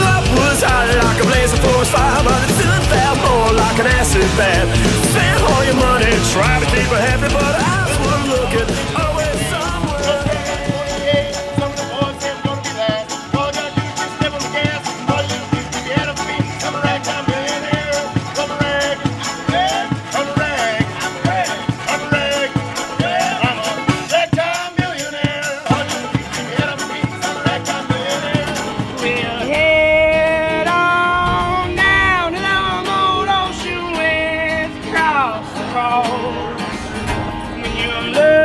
Love was hot like a blaze of forest fire But it didn't feel more like an acid When you're looking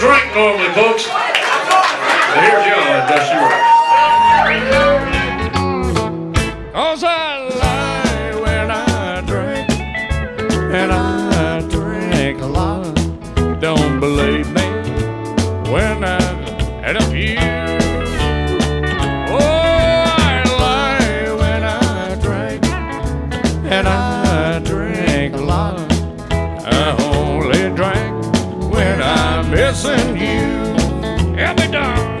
drink normally, folks. But here's John, bless you. Cause I lie when I drink, and I drink a lot. Don't believe me when I add up you. Oh, and I Missing you. Every day.